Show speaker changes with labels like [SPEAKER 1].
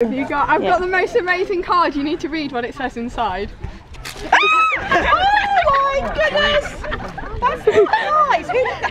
[SPEAKER 1] You got, I've got the most amazing card. You need to read what it says inside. oh my goodness! That's so nice. Who did that?